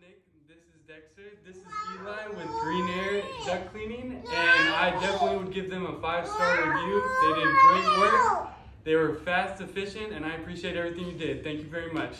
Nick. This is Dexter. This is Eli with Green Air Duct Cleaning, and I definitely would give them a five star review. They did great work. They were fast, efficient, and I appreciate everything you did. Thank you very much.